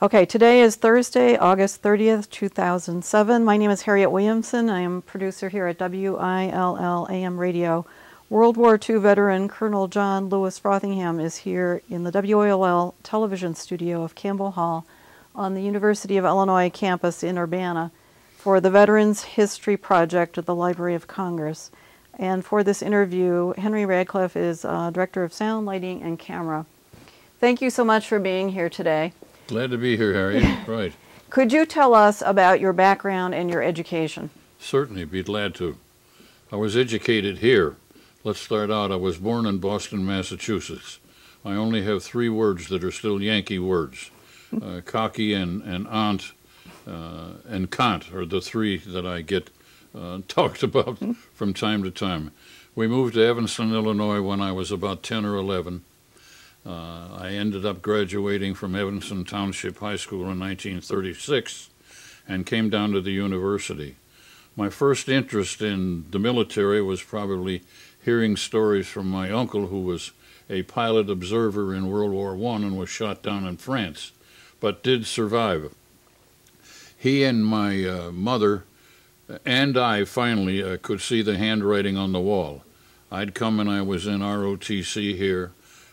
Okay, today is Thursday, August 30th, 2007. My name is Harriet Williamson. I am producer here at WILL AM Radio. World War II veteran Colonel John Lewis Frothingham is here in the WILL television studio of Campbell Hall on the University of Illinois campus in Urbana for the Veterans History Project at the Library of Congress. And for this interview, Henry Radcliffe is uh, Director of Sound, Lighting, and Camera. Thank you so much for being here today. Glad to be here, Harry. right. Could you tell us about your background and your education? Certainly, be glad to. I was educated here. Let's start out. I was born in Boston, Massachusetts. I only have three words that are still Yankee words. Uh, cocky and, and aunt uh, and Kant are the three that I get uh, talked about from time to time. We moved to Evanston, Illinois when I was about 10 or 11. Uh, I ended up graduating from Evanston Township High School in 1936 and came down to the university. My first interest in the military was probably hearing stories from my uncle, who was a pilot observer in World War I and was shot down in France, but did survive. He and my uh, mother and I finally uh, could see the handwriting on the wall. I'd come and I was in ROTC here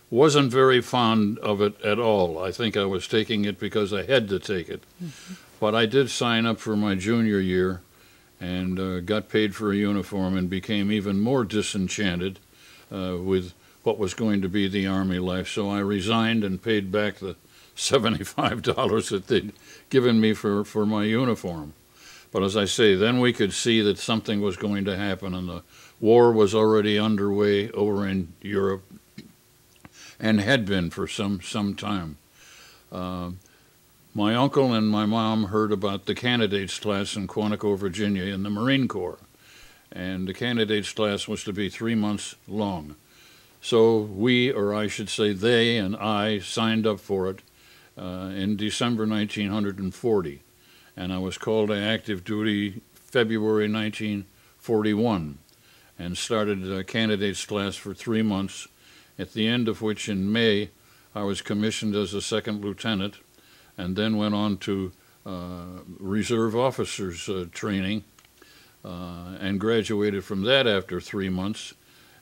wasn't very fond of it at all. I think I was taking it because I had to take it. Mm-hmm. But I did sign up for my junior year and uh, got paid for a uniform and became even more disenchanted uh, with what was going to be the Army life. So I resigned and paid back the $75 that they'd given me for, for my uniform. But as I say, then we could see that something was going to happen, and the war was already underway over in Europe and had been for some some time. Uh, my uncle and my mom heard about the candidates class in Quantico, Virginia, in the Marine Corps, and the candidates class was to be three months long. So we, or I should say they and I, signed up for it uh, in December 1940, and I was called to active duty February 1941 and started a candidates class for three months at the end of which in May I was commissioned as a second lieutenant and then went on to uh, reserve officers uh, training uh, and graduated from that after three months.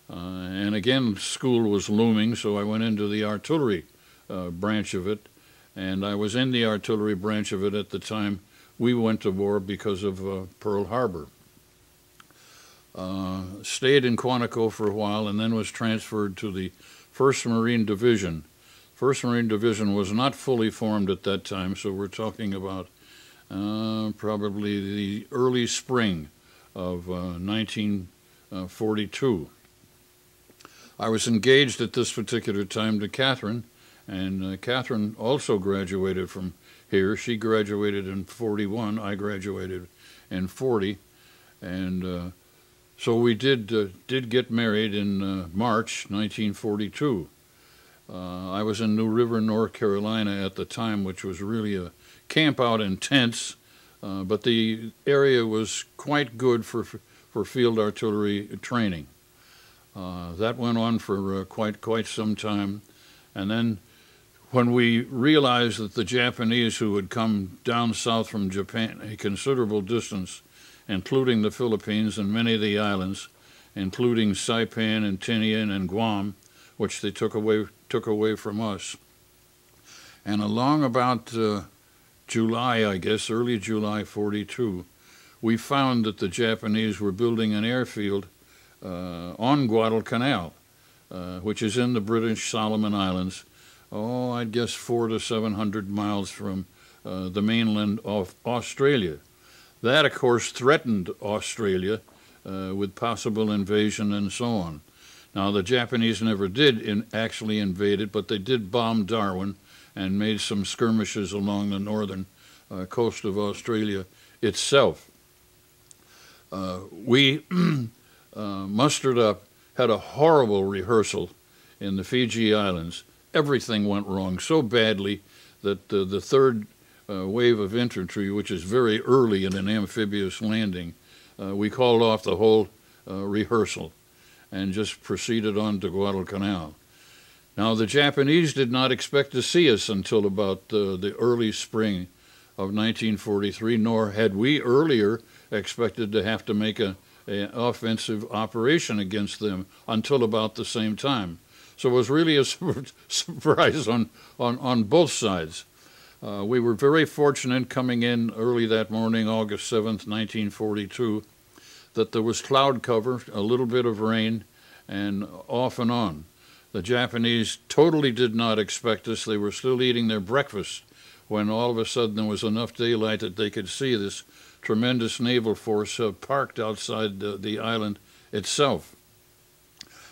Uh, and again, school was looming, so I went into the artillery uh, branch of it. And I was in the artillery branch of it at the time we went to war because of uh, Pearl Harbor. Uh, stayed in Quantico for a while and then was transferred to the 1st Marine Division. 1st Marine Division was not fully formed at that time, so we're talking about uh, probably the early spring of uh, 1942. I was engaged at this particular time to Catherine, and uh, Catherine also graduated from here. She graduated in 41, I graduated in 40, and uh, so we did uh, did get married in uh, March 1942. Uh, I was in New River, North Carolina at the time, which was really a camp out in tents, uh, but the area was quite good for for field artillery training. Uh, that went on for uh, quite quite some time, and then when we realized that the Japanese who had come down south from Japan a considerable distance including the Philippines and many of the islands, including Saipan and Tinian and Guam, which they took away took away from us. And along about uh, July, I guess, early July 42, we found that the Japanese were building an airfield uh, on Guadalcanal, uh, which is in the British Solomon Islands. Oh, I'd guess four to seven hundred miles from uh, the mainland of Australia. That, of course, threatened Australia uh, with possible invasion and so on. Now, the Japanese never did in, actually invade it, but they did bomb Darwin and made some skirmishes along the northern uh, coast of Australia itself. Uh, we uh, mustered up, had a horrible rehearsal in the Fiji Islands. Everything went wrong so badly that uh, the third uh, wave of infantry, which is very early in an amphibious landing, uh, we called off the whole uh, rehearsal and just proceeded on to Guadalcanal. Now, the Japanese did not expect to see us until about uh, the early spring of 1943, nor had we earlier expected to have to make a, a offensive operation against them until about the same time. So it was really a surprise on, on, on both sides. Uh, we were very fortunate coming in early that morning, August 7th, 1942, that there was cloud cover, a little bit of rain, and off and on. The Japanese totally did not expect us. They were still eating their breakfast when all of a sudden there was enough daylight that they could see this tremendous naval force uh, parked outside the, the island itself.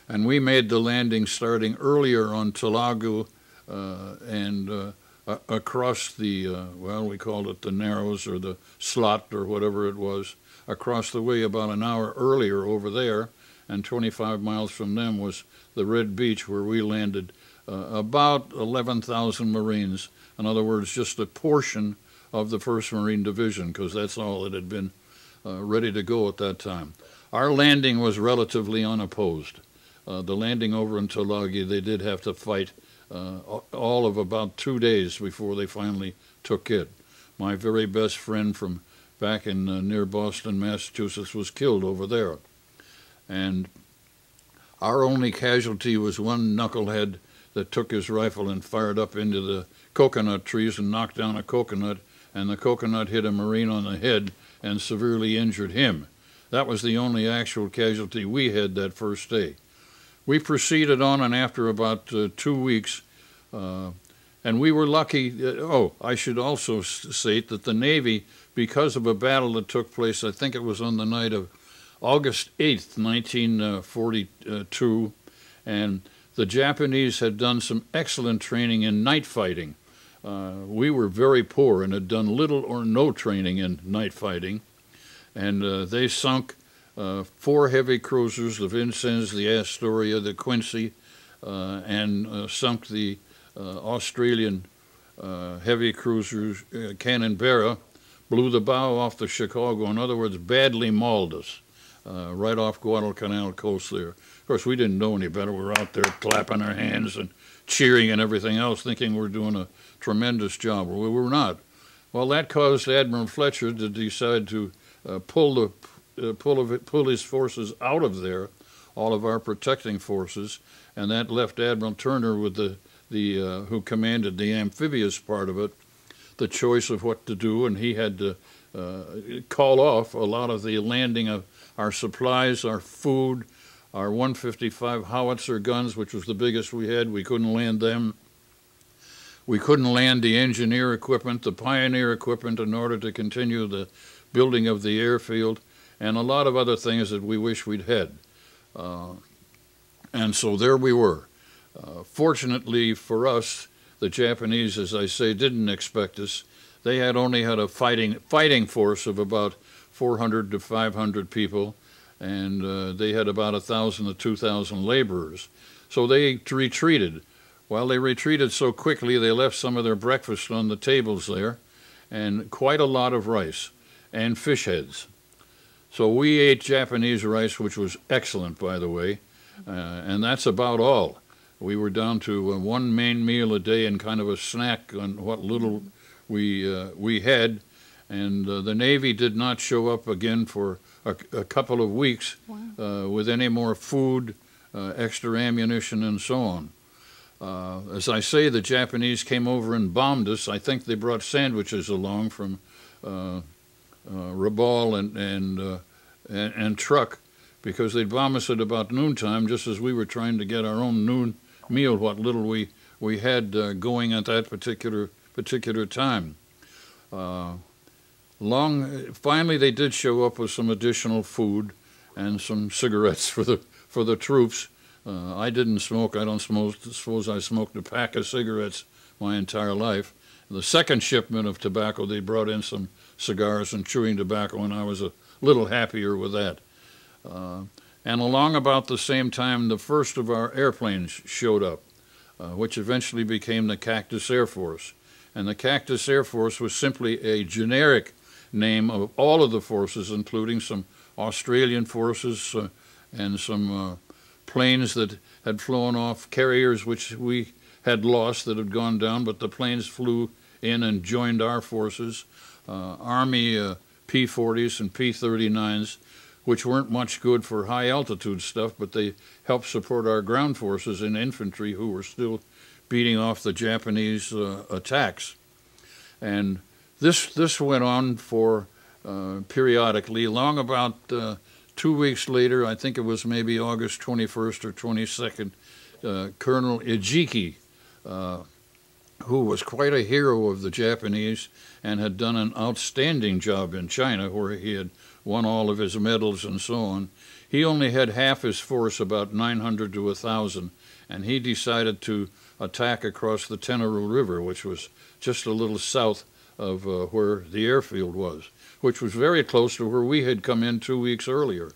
And we made the landing starting earlier on Tulagi uh, and uh, across the, uh, well, we called it the Narrows or the Slot or whatever it was, across the way about an hour earlier over there, and 25 miles from them was the Red Beach, where we landed uh, about 11,000 Marines. In other words, just a portion of the 1st Marine Division, because that's all that had been uh, ready to go at that time. Our landing was relatively unopposed. Uh, the landing over in Tulagi, they did have to fight all of about two days before they finally took it. My very best friend from back in uh, near Boston, Massachusetts, was killed over there. And our only casualty was one knucklehead that took his rifle and fired up into the coconut trees and knocked down a coconut, and the coconut hit a Marine on the head and severely injured him. That was the only actual casualty we had that first day. We proceeded on, and after about uh, two weeks, uh, and we were lucky. Uh, oh, I should also state that the Navy, because of a battle that took place, I think it was on the night of August 8th, 1942, and the Japanese had done some excellent training in night fighting. Uh, we were very poor and had done little or no training in night fighting, and uh, they sunk uh, four heavy cruisers, the Vincennes, the Astoria, the Quincy, uh, and uh, sunk the uh, Australian heavy cruisers, Canberra, blew the bow off the Chicago, in other words, badly mauled us right off Guadalcanal coast there. Of course, we didn't know any better. We were out there clapping our hands and cheering and everything else, thinking we we're doing a tremendous job. Well, we were not. Well, that caused Admiral Fletcher to decide to uh, pull the uh, pull of pull his forces out of there, all of our protecting forces, and that left Admiral Turner with the the uh, who commanded the amphibious part of it, the choice of what to do, and he had to uh, call off a lot of the landing of our supplies, our food, our 155 howitzer guns, which was the biggest we had. We couldn't land them. We couldn't land the engineer equipment, the pioneer equipment, in order to continue the building of the airfield, and a lot of other things that we wish we'd had. Uh, and so there we were. Uh, fortunately for us, the Japanese, as I say, didn't expect us. They had only had a fighting fighting force of about 400 to 500 people, and uh, they had about 1,000 to 2,000 laborers. So they retreated. While they retreated so quickly, they left some of their breakfast on the tables there, and quite a lot of rice and fish heads. So we ate Japanese rice, which was excellent, by the way, uh, and that's about all. We were down to uh, one main meal a day and kind of a snack on what little we uh, we had, and uh, the Navy did not show up again for a, a couple of weeks wow. uh, with any more food, uh, extra ammunition, and so on. Uh, as I say, the Japanese came over and bombed us. I think they brought sandwiches along from uh, uh, Rabaul and and, and, and Truk because they'd bomb us at about noontime, just as we were trying to get our own noon meal, what little we we had going at that particular particular time. Uh, long finally they did show up with some additional food and some cigarettes for the for the troops. Uh, I didn't smoke. I don't smoke, suppose I smoked a pack of cigarettes my entire life. The second shipment of tobacco, they brought in some cigars and chewing tobacco, and I was a little happier with that. Uh, and along about the same time, the first of our airplanes showed up, uh, which eventually became the Cactus Air Force. And the Cactus Air Force was simply a generic name of all of the forces, including some Australian forces uh, and some uh, planes that had flown off, carriers which we had lost that had gone down, but the planes flew in and joined our forces. Uh, Army uh, P-40s and P-39s, which weren't much good for high altitude stuff, but they helped support our ground forces and infantry who were still beating off the Japanese uh, attacks. And this this went on for uh, periodically, long about uh, two weeks later, I think it was maybe August 21st or 22nd, uh, Colonel Ichiki, who was quite a hero of the Japanese and had done an outstanding job in China, where he had won all of his medals and so on. He only had half his force, about 900 to 1,000, and he decided to attack across the Tenaru River, which was just a little south of uh, where the airfield was, which was very close to where we had come in two weeks earlier.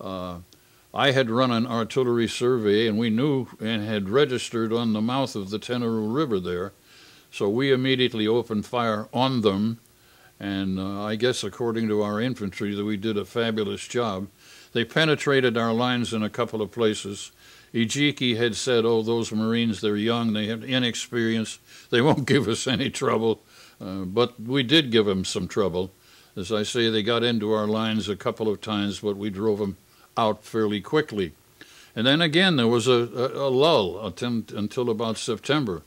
Uh, I had run an artillery survey, and we knew and had registered on the mouth of the Tenaru River there. So we immediately opened fire on them, and uh, I guess according to our infantry, that we did a fabulous job. They penetrated our lines in a couple of places. Ichiki had said, "Oh, those Marines, they're young, they have inexperience, they won't give us any trouble." Uh, but we did give them some trouble. As I say, they got into our lines a couple of times, but we drove them out fairly quickly. And then again, there was a, a, a lull until, until about September.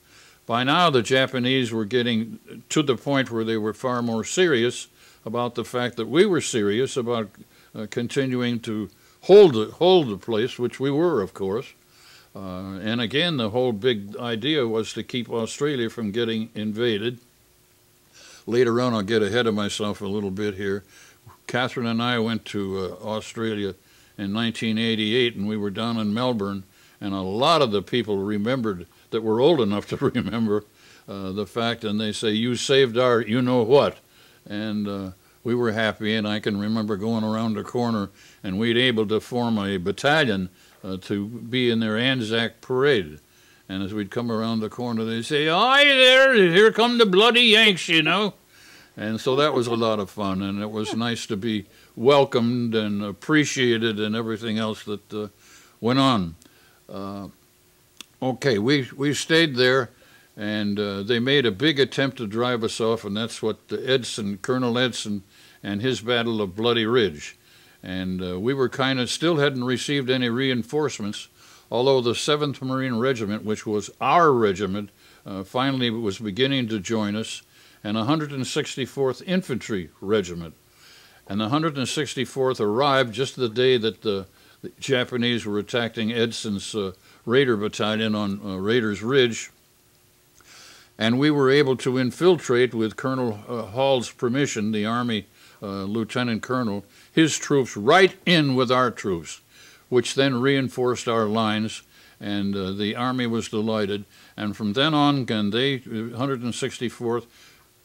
By now, the Japanese were getting to the point where they were far more serious about the fact that we were serious about uh, continuing to hold the, hold the place, which we were, of course. Uh, and again, the whole big idea was to keep Australia from getting invaded. Later on, I'll get ahead of myself a little bit here. Catherine and I went to uh, Australia in 1988, and we were down in Melbourne, and a lot of the people remembered that were old enough to remember uh, the fact, and they say, "You saved our, you know what," and uh, we were happy. And I can remember going around the corner, and we'd able to form a battalion uh, to be in their Anzac parade. And as we'd come around the corner, they'd say, "Hi there! Here come the bloody Yanks," you know. And so that was a lot of fun, and it was nice to be welcomed and appreciated and everything else that uh, went on. Uh, okay, we, we stayed there, and uh, they made a big attempt to drive us off, and that's what Edson, Colonel Edson, and his Battle of Bloody Ridge. And uh, we were kind of still hadn't received any reinforcements, although the 7th Marine Regiment, which was our regiment, uh, finally was beginning to join us, and 164th Infantry Regiment and the 164th arrived just the day that the, the Japanese were attacking Edson's uh, Raider Battalion on uh, Raiders Ridge. And we were able to infiltrate with Colonel uh, Hall's permission, the Army uh, Lieutenant Colonel, his troops right in with our troops, which then reinforced our lines, and uh, the Army was delighted. And from then on, and they, 164th,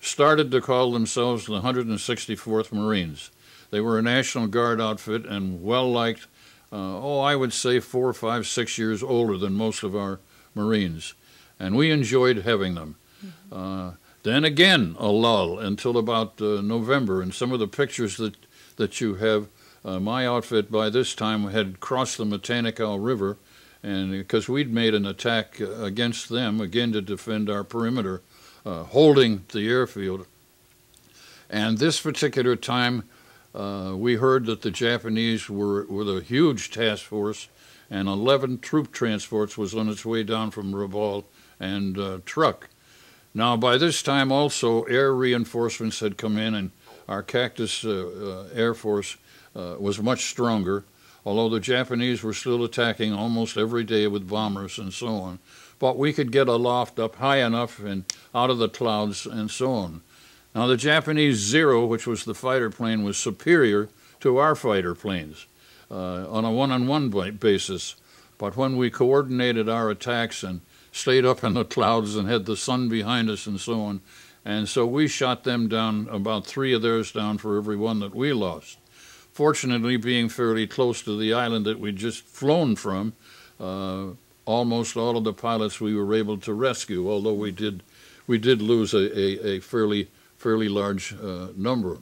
started to call themselves the 164th Marines. They were a National Guard outfit and well liked. Uh, oh, I would say four, five, six years older than most of our Marines, and we enjoyed having them. Mm-hmm. Uh, then again, a lull until about uh, November, and some of the pictures that that you have. Uh, my outfit by this time had crossed the Matanikau River, and because we'd made an attack uh, against them again to defend our perimeter, uh, holding the airfield. And this particular time, uh, we heard that the Japanese were with a huge task force, and 11 troop transports was on its way down from Rabaul and uh, Truk. Now, by this time, also air reinforcements had come in, and our Cactus uh, uh Air Force uh, was much stronger. Although the Japanese were still attacking almost every day with bombers and so on, but we could get aloft up high enough and out of the clouds and so on. Now, the Japanese Zero, which was the fighter plane, was superior to our fighter planes uh, on a one on one basis. But when we coordinated our attacks and stayed up in the clouds and had the sun behind us and so on, and so we shot them down, about three of theirs down for every one that we lost. Fortunately, being fairly close to the island that we'd just flown from, uh, almost all of the pilots we were able to rescue, although we did, we did lose a, a, a fairly fairly large uh, number.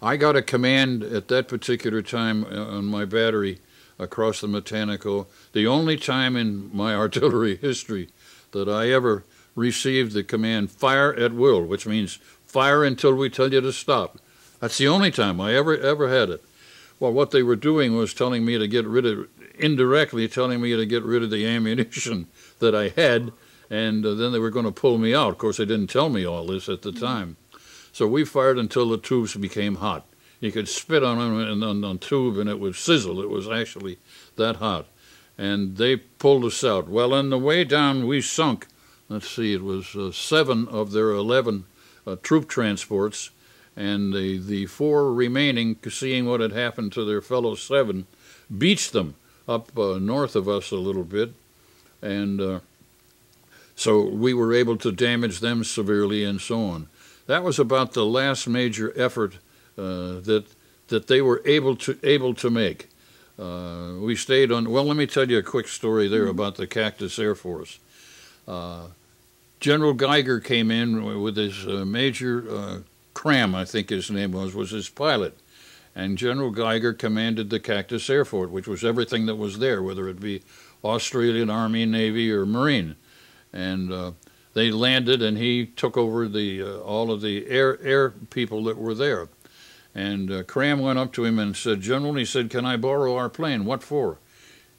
I got a command at that particular time uh, on my battery across the Matanikau. The only time in my artillery history that I ever received the command fire at will, which means fire until we tell you to stop. That's the only time I ever ever had it. Well, what they were doing was telling me to get rid of, indirectly telling me to get rid of the ammunition that I had, and uh, then they were going to pull me out. Of course, they didn't tell me all this at the time. So we fired until the tubes became hot. You could spit on them on, on tube and it would sizzle. It was actually that hot. And they pulled us out. Well, on the way down, we sunk, let's see, it was uh, seven of their 11 uh, troop transports and the, the four remaining, seeing what had happened to their fellow seven, beached them up uh, north of us a little bit, and uh, so we were able to damage them severely and so on. That was about the last major effort uh, that that they were able to able to make. Uh, we stayed on. Well, let me tell you a quick story there mm-hmm. about the Cactus Air Force. Uh, General Geiger came in with his uh, major Cram, I think his name was, was his pilot. And General Geiger commanded the Cactus Air Force, which was everything that was there, whether it be Australian Army, Navy, or Marine. And uh, they landed, and he took over the uh, all of the air air people that were there. And uh, Cram went up to him and said, General, he said, can I borrow our plane? What for?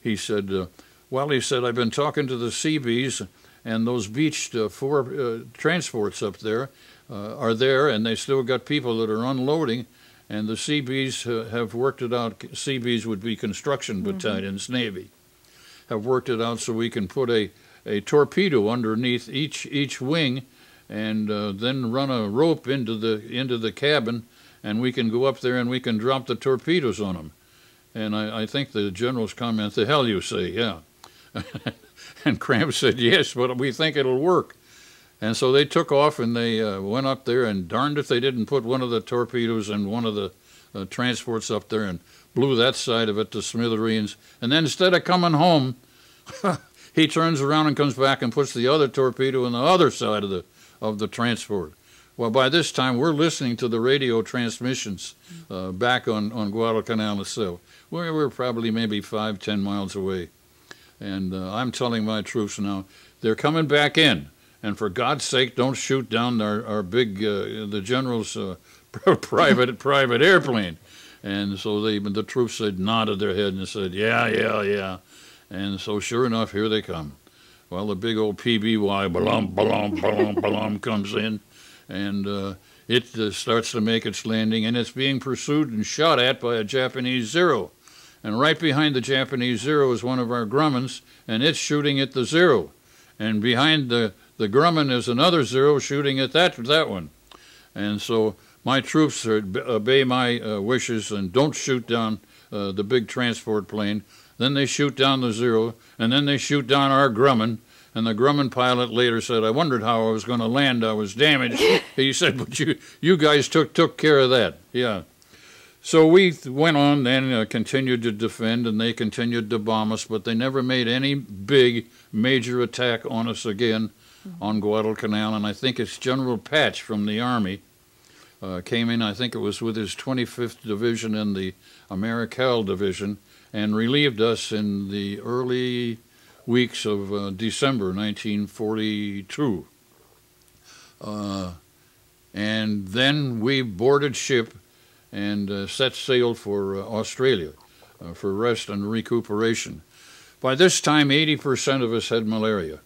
He said, uh, well, he said, I've been talking to the Seabees and those beached uh, four uh, transports up there, are there, and they still got people that are unloading. And the Seabees uh, have worked it out. Seabees would be construction mm-hmm. battalions, mm-hmm. Navy, have worked it out so we can put a, a torpedo underneath each each wing, and uh, then run a rope into the into the cabin, and we can go up there and we can drop the torpedoes on them. And I, I think the general's comment, "The hell you say, yeah." and Cram said, "Yes, but we think it'll work." And so they took off and they uh, went up there, and darned if they didn't put one of the torpedoes in one of the uh, transports up there and blew that side of it to smithereens. And then instead of coming home, he turns around and comes back and puts the other torpedo in the other side of the of the transport. Well, by this time we're listening to the radio transmissions uh, back on on Guadalcanal itself. We were probably maybe five, ten miles away, and uh, I'm telling my troops now they're coming back in and for God's sake, don't shoot down our, our big, uh, the general's uh, private private airplane. And so they, the troops said, nodded their head and said, yeah, yeah, yeah. And so sure enough, here they come. Well, the big old PBY, balum, balum, balum, balum, comes in, and uh, it uh, starts to make its landing, and it's being pursued and shot at by a Japanese Zero. And right behind the Japanese Zero is one of our Grummans, and it's shooting at the Zero. And behind the the Grumman is another zero shooting at that that one. And so my troops are, obey my uh, wishes and don't shoot down uh, the big transport plane. Then they shoot down the zero, and then they shoot down our Grumman. And the Grumman pilot later said, "I wondered how I was going to land. I was damaged." he said, "But you, you guys took took care of that." Yeah. So we went on then, uh, continued to defend, and they continued to bomb us, but they never made any big major attack on us again mm-hmm. on Guadalcanal, and I think it's General Patch from the Army uh, came in. I think it was with his 25th Division in the Americal Division, and relieved us in the early weeks of uh, December 1942. Uh, and then we boarded ship and uh, set sail for uh, Australia uh, for rest and recuperation. By this time, 80% of us had malaria.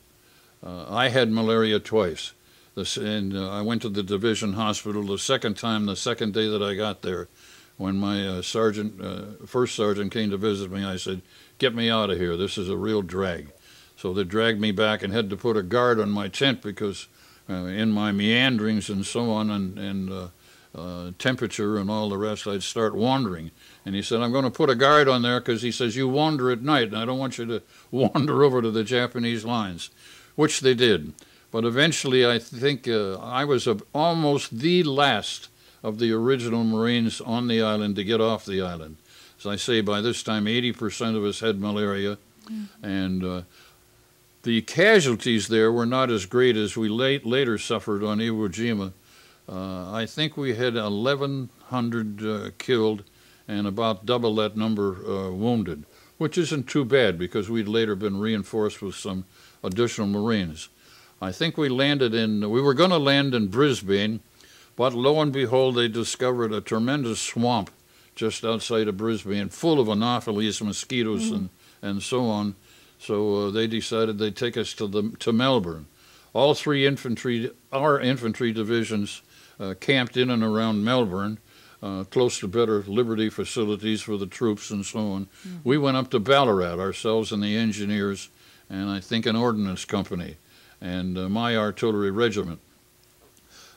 Uh, I had malaria twice. This, and uh, I went to the division hospital the second time, the second day that I got there. When my uh, sergeant, uh, first sergeant came to visit me, I said, Get me out of here. This is a real drag. So they dragged me back and had to put a guard on my tent because uh, in my meanderings and so on and, and uh, temperature and all the rest, I'd start wandering. And he said, I'm going to put a guard on there because he says, You wander at night, and I don't want you to wander over to the Japanese lines which they did. But eventually, I think uh, I was a, almost the last of the original Marines on the island to get off the island. As I say, by this time, 80% of us had malaria, mm. and uh, the casualties there were not as great as we late, later suffered on Iwo Jima. Uh, I think we had 1,100 uh, killed and about double that number uh, wounded which isn't too bad because we'd later been reinforced with some additional Marines. I think we landed in, we were going to land in Brisbane, but lo and behold, they discovered a tremendous swamp just outside of Brisbane, full of anopheles, mosquitoes, mm-hmm. and, and so on. So uh, they decided they'd take us to the to Melbourne. All three infantry, our infantry divisions, uh, camped in and around Melbourne, uh, close to better liberty facilities for the troops and so on. Mm-hmm. We went up to Ballarat ourselves and the engineers, and I think an ordnance company, and uh, my artillery regiment.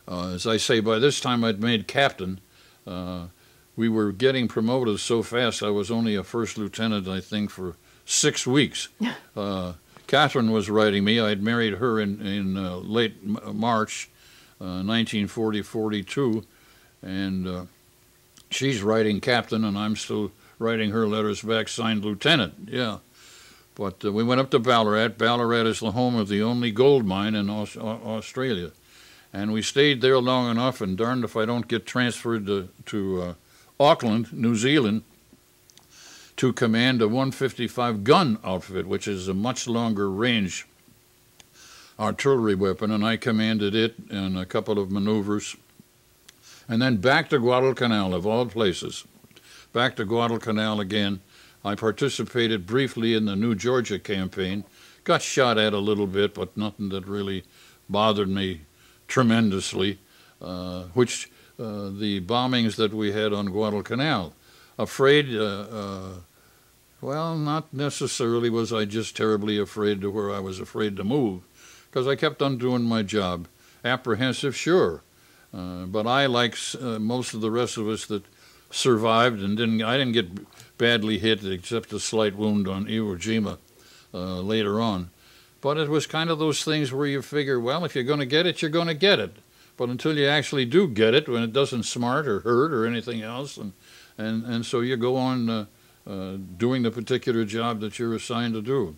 Uh, as I say, by this time I'd made captain. Uh, we were getting promoted so fast. I was only a first lieutenant, I think, for six weeks. uh, Catherine was writing me. I had married her in in uh, late March, 1940, uh, 42, and uh, she's writing captain, and I'm still writing her letters back, signed lieutenant. Yeah. But uh, we went up to Ballarat. Ballarat is the home of the only gold mine in Aus- Australia. And we stayed there long enough, and darned if I don't get transferred to, to uh, Auckland, New Zealand, to command a 155 gun outfit, which is a much longer range artillery weapon, and I commanded it in a couple of maneuvers. And then back to Guadalcanal, of all places. Back to Guadalcanal again. I participated briefly in the New Georgia campaign. Got shot at a little bit, but nothing that really bothered me tremendously, uh, which uh, the bombings that we had on Guadalcanal. Afraid, uh, uh, well, not necessarily was I just terribly afraid to where I was afraid to move, because I kept on doing my job. Apprehensive, sure, uh, but I, like uh, most of the rest of us that survived and didn't, I didn't get badly hit except a slight wound on Iwo Jima later on. But it was kind of those things where you figure, well, if you're going to get it, you're going to get it. But until you actually do get it, when it doesn't smart or hurt or anything else, and and and so you go on uh, uh, doing the particular job that you're assigned to do.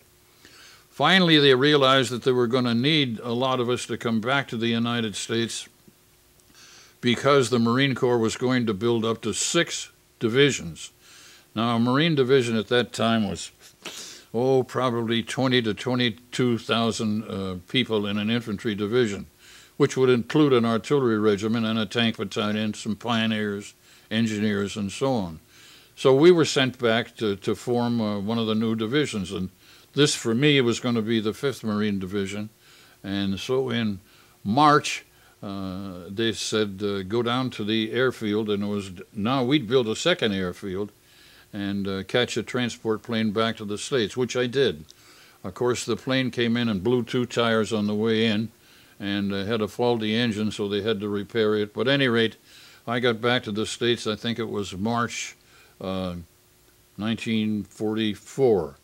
Finally, they realized that they were going to need a lot of us to come back to the United States because the Marine Corps was going to build up to six divisions. Now, a Marine division at that time was, oh, probably 20 to 22,000 uh, people in an infantry division which would include an artillery regiment and a tank battalion, some pioneers, engineers, and so on. So we were sent back to, to form uh, one of the new divisions, and this for me was going to be the 5th Marine Division. And so in March, uh, they said, uh, go down to the airfield, and it was now we'd build a second airfield and uh, catch a transport plane back to the States, which I did. Of course, the plane came in and blew two tires on the way in, and uh, had a faulty engine, so they had to repair it. But at any rate, I got back to the States, I think it was March uh, 1944.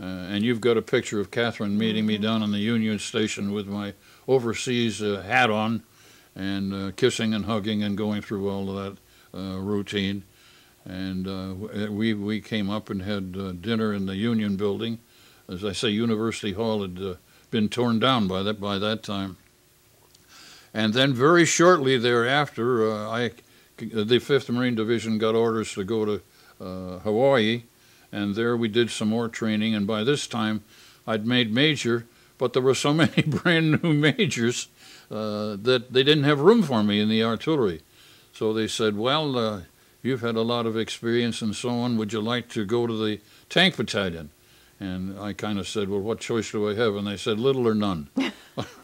Uh, and you've got a picture of Catherine meeting me mm-hmm. down on the Union Station with my overseas uh, hat on and uh, kissing and hugging and going through all of that uh, routine. And we, we came up and had dinner in the Union Building. As I say, University Hall had been torn down by that, by that time. And then very shortly thereafter, uh, I, the 5th Marine Division got orders to go to uh, Hawaii, and there we did some more training. And by this time, I'd made major, but there were so many brand new majors uh, that they didn't have room for me in the artillery. So they said, Well, uh, you've had a lot of experience and so on. Would you like to go to the tank battalion? And I kind of said, Well, what choice do I have? And they said, Little or none.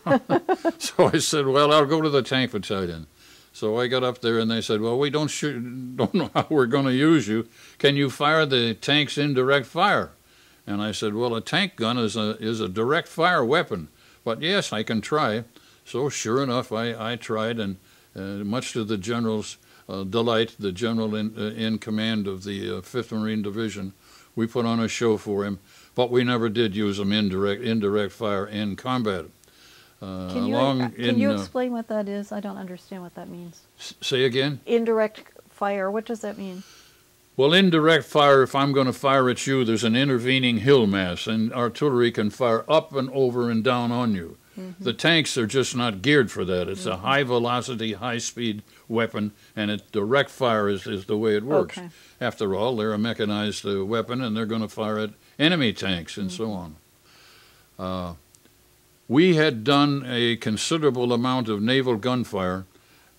so I said, Well, I'll go to the tank battalion. So I got up there and they said, Well, we don't, shoot, don't know how we're going to use you. Can you fire the tanks in direct fire? And I said, Well, a tank gun is a, is a direct fire weapon. But yes, I can try. So sure enough, I, I tried, and uh, much to the general's uh, delight, the general in, uh, in command of the 5th uh, Marine Division, we put on a show for him but we never did use them indirect indirect fire in combat. Uh, can you, uh, can you uh, explain what that is? I don't understand what that means. Say again. Indirect fire. What does that mean? Well, indirect fire, if I'm going to fire at you, there's an intervening hill mass, and artillery can fire up and over and down on you. Mm-hmm. The tanks are just not geared for that. It's mm-hmm. a high velocity, high speed weapon, and it, direct fire is, is the way it works. Okay. After all, they're a mechanized uh, weapon, and they're going to fire at enemy tanks and so on. Uh, we had done a considerable amount of naval gunfire.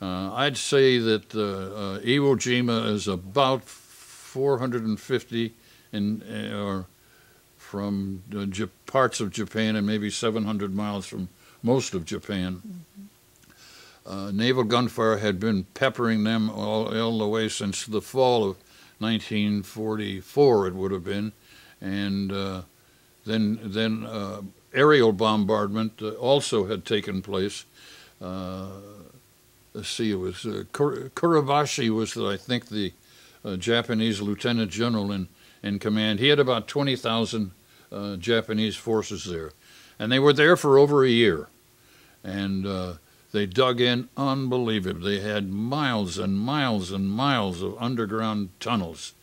Uh, I'd say that uh, uh, Iwo Jima is about 450 in, uh, or from J- parts of Japan and maybe 700 miles from most of Japan. Uh, naval gunfire had been peppering them all, all the way since the fall of 1944, it would have been, and uh, then then uh, aerial bombardment uh, also had taken place. Uh, let's see, it was uh, Kur- Kurabashi was, the, I think, the uh, Japanese lieutenant general in, in command. He had about 20,000 uh, Japanese forces there, and they were there for over a year, and uh, they dug in unbelievably. They had miles and miles and miles of underground tunnels.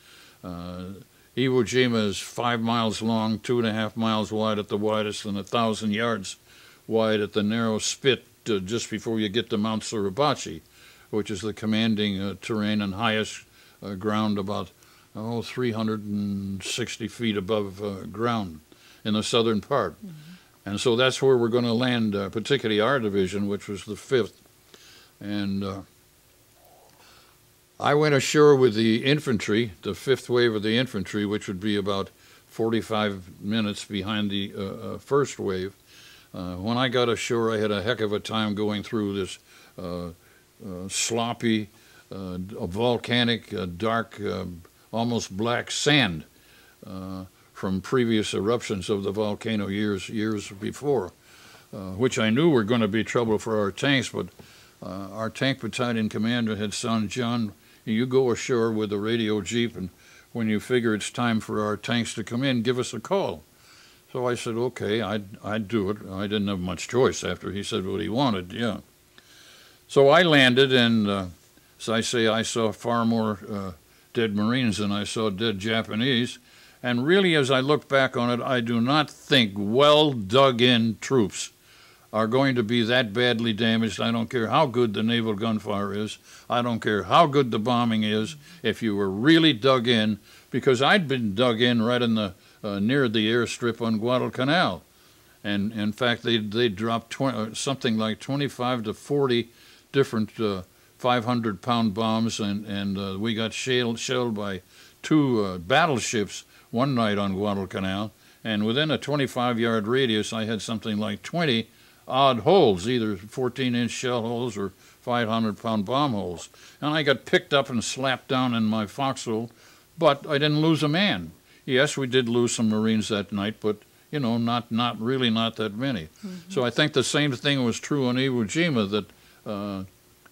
Uh, Iwo Jima is five miles long, two and a half miles wide at the widest, and a thousand yards wide at the narrow spit uh, just before you get to Mount Suribachi, which is the commanding uh, terrain and highest uh, ground about oh 360 feet above uh, ground in the southern part. And so that's where we're going to land, uh, particularly our division, which was the fifth. And uh, I went ashore with the infantry, the fifth wave of the infantry, which would be about 45 minutes behind the uh, uh, first wave. Uh, when I got ashore, I had a heck of a time going through this uh, uh, sloppy, uh, volcanic, uh, dark, uh, almost black sand uh, from previous eruptions of the volcano years years before, uh, which I knew were going to be trouble for our tanks. But uh, our tank battalion commander had said, John, you go ashore with the radio jeep, and when you figure it's time for our tanks to come in, give us a call. So I said, okay, I'd, I'd do it. I didn't have much choice after he said what he wanted, yeah. So I landed, and uh, as I say, I saw far more uh, dead Marines than I saw dead Japanese. And really, as I look back on it, I do not think well dug in troops are going to be that badly damaged. I don't care how good the naval gunfire is. I don't care how good the bombing is. If you were really dug in, because I'd been dug in right in the uh, near the airstrip on Guadalcanal, and in fact they they dropped 20, uh, something like 25 to 40 different uh, 500 pound bombs, and and uh, we got shelled shelled by two uh, battleships one night on Guadalcanal, and within a 25 yard radius, I had something like 20 odd holes, either 14 inch shell holes or 500 pound bomb holes. And I got picked up and slapped down in my foxhole, but I didn't lose a man. Yes, we did lose some Marines that night, but you know, not not really not that many. So I think the same thing was true on Iwo Jima that uh,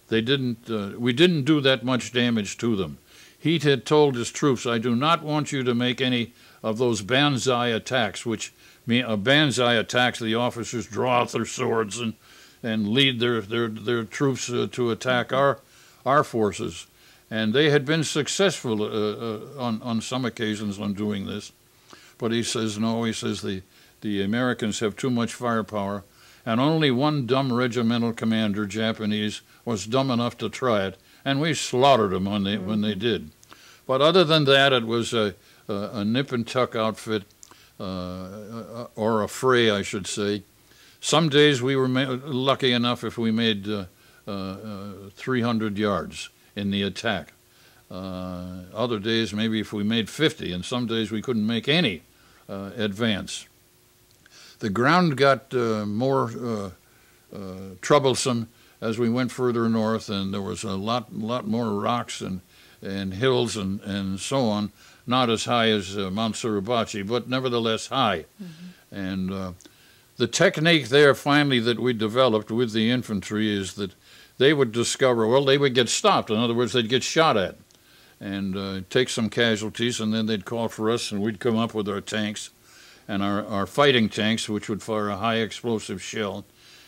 they didn't uh, we didn't do that much damage to them. He had told his troops, "I do not want you to make any of those banzai attacks, which mean a banzai attacks. The officers draw out their swords and and lead their their their troops uh, to attack our our forces." And they had been successful uh, uh, on on some occasions on doing this, but he says no. He says the the Americans have too much firepower, and only one dumb regimental commander, Japanese, was dumb enough to try it, and we slaughtered them when they when they did. But other than that, it was a a, a nip and tuck outfit, uh, or a fray, I should say. Some days we were ma- lucky enough if we made uh, uh, 300 yards in the attack. Uh, other days, maybe if we made 50, and some days we couldn't make any uh, advance. The ground got uh, more uh, uh, troublesome as we went further north, and there was a lot, lot more rocks and, and hills and, and so on. Not as high as uh, Mount Suribachi, but nevertheless high. And uh, the technique there, finally, that we developed with the infantry is that they would discover, well, they would get stopped. In other words, they'd get shot at and uh, take some casualties, and then they'd call for us, and we'd come up with our tanks and our, our fighting tanks, which would fire a high explosive shell,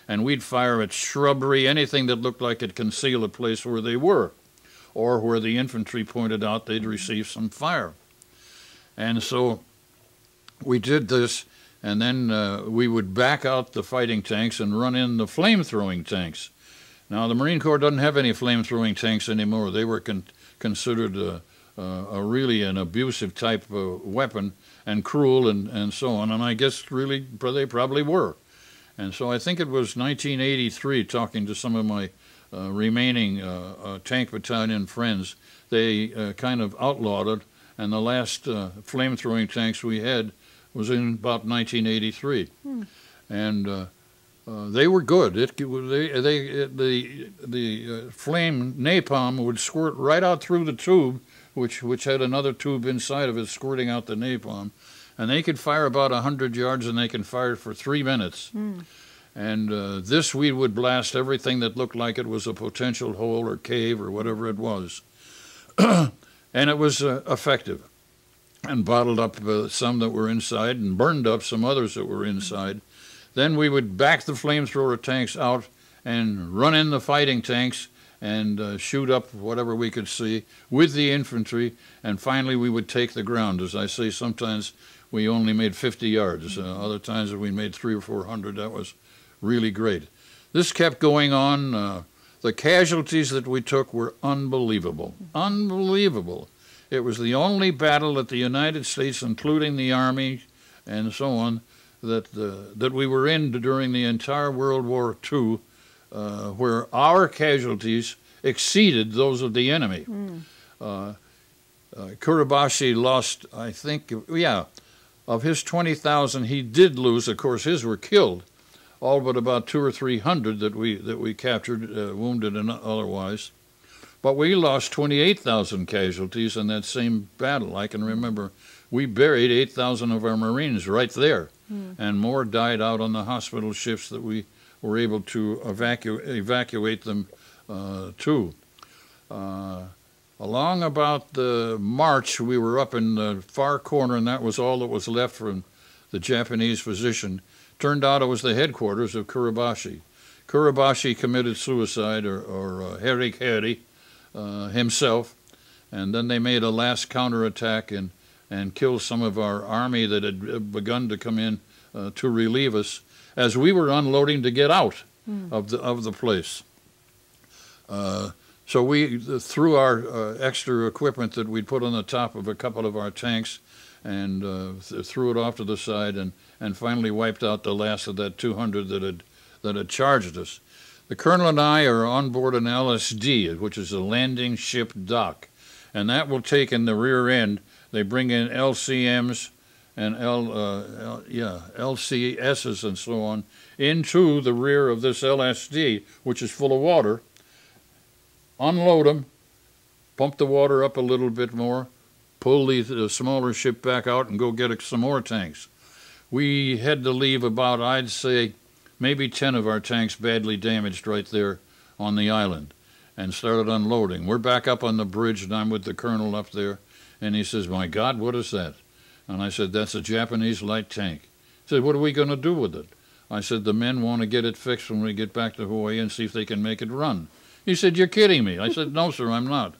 and we'd fire at shrubbery, anything that looked like it concealed a place where they were, or where the infantry pointed out they'd receive some fire. And so we did this, and then uh, we would back out the fighting tanks and run in the flame throwing tanks. Now, the Marine Corps doesn't have any flame throwing tanks anymore. They were con- considered uh, uh, a really an abusive type of weapon and cruel and, and so on. And I guess really they probably were. And so I think it was 1983, talking to some of my uh, remaining uh, uh, tank battalion friends, they uh, kind of outlawed it. And the last uh, flame throwing tanks we had was in about 1983. Hmm. And uh, they were good. It, they, they, it, the the flame napalm would squirt right out through the tube, which which had another tube inside of it squirting out the napalm, and they could fire about 100 yards and they can fire for three minutes. Mm. And uh, this we would blast everything that looked like it was a potential hole or cave or whatever it was. and it was uh, effective and bottled up uh, some that were inside and burned up some others that were inside. Then we would back the flamethrower tanks out and run in the fighting tanks and uh, shoot up whatever we could see with the infantry. And finally, we would take the ground. As I say, sometimes we only made 50 yards. Uh, other times we made three or 400. That was really great. This kept going on. Uh, the casualties that we took were unbelievable. Unbelievable. It was the only battle that the United States, including the Army and so on, that, uh, that we were in during the entire World War II, uh, where our casualties exceeded those of the enemy. Mm. Uh, Kuribayashi lost, I think, yeah, of his 20,000, he did lose. Of course, his were killed, all but about two or three hundred that we that we captured, uh, wounded and otherwise. But we lost 28,000 casualties in that same battle. I can remember we buried 8,000 of our Marines right there, mm. and more died out on the hospital ships that we were able to evacu- evacuate them uh, to. Uh, Along about the March, we were up in the far corner, and that was all that was left from the Japanese position. Turned out it was the headquarters of Kuribayashi. Kuribayashi committed suicide, or, or uh, uh, himself, and then they made a last counterattack and, and killed some of our army that had begun to come in uh, to relieve us as we were unloading to get out mm. of, the, of the place. Uh, so we threw our uh, extra equipment that we'd put on the top of a couple of our tanks and uh, th- threw it off to the side and, and finally wiped out the last of that 200 that had, that had charged us. The colonel and I are on board an LSD, which is a landing ship dock, and that will take in the rear end. They bring in LCMs and L, uh, L, yeah, LCSs and so on into the rear of this LSD, which is full of water unload them, pump the water up a little bit more, pull the, the smaller ship back out, and go get some more tanks. We had to leave about, I'd say, maybe 10 of our tanks badly damaged right there on the island and started unloading. We're back up on the bridge, and I'm with the colonel up there, and he says, My God, what is that? And I said, That's a Japanese light tank. He said, What are we going to do with it? I said, The men want to get it fixed when we get back to Hawaii and see if they can make it run. He said, You're kidding me. I said, No, sir, I'm not.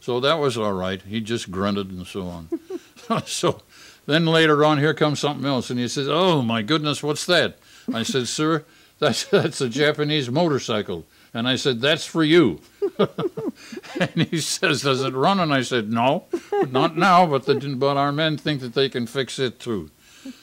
So that was all right. He just grunted and so on. so then later on, here comes something else. And he says, Oh, my goodness, what's that? I said, Sir, that's, that's a Japanese motorcycle. And I said, That's for you. and he says, Does it run? And I said, No, not now, but, the, but our men think that they can fix it too.